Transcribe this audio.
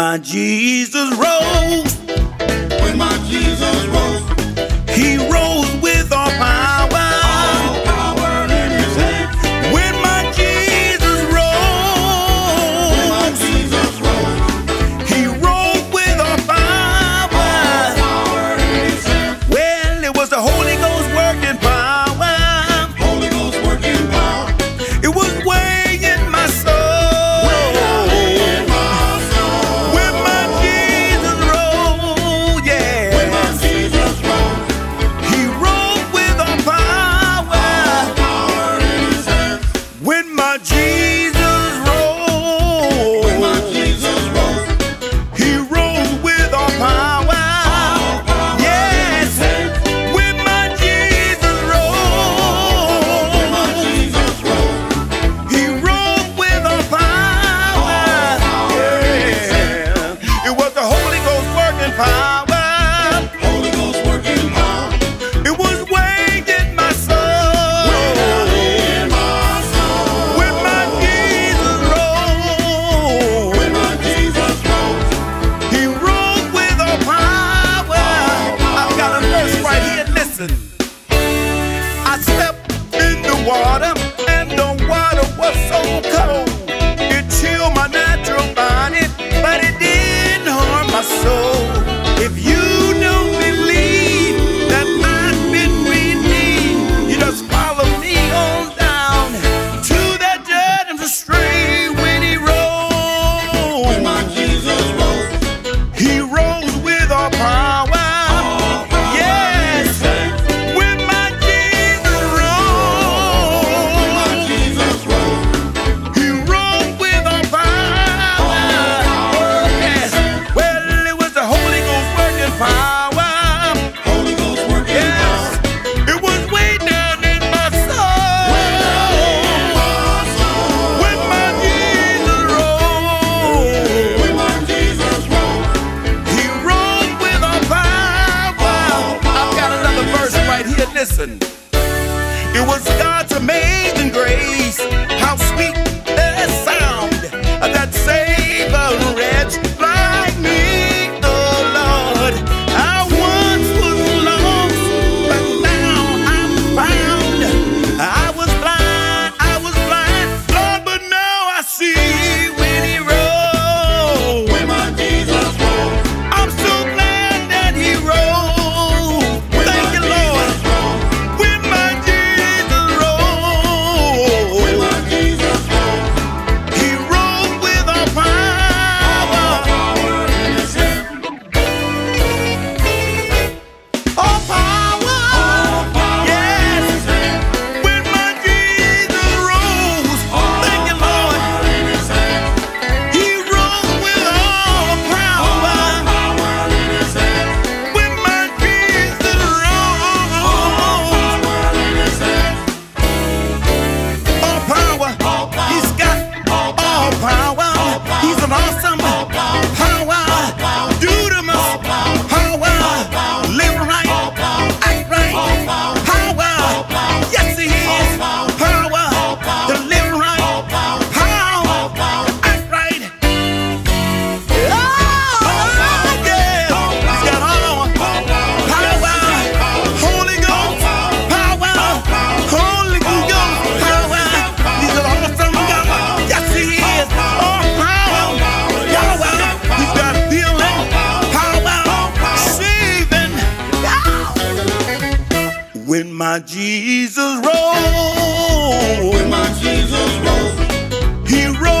My Jesus rose. water, and the water was so cold. listen. It was God. my Jesus rose. When my Jesus rose. He rose.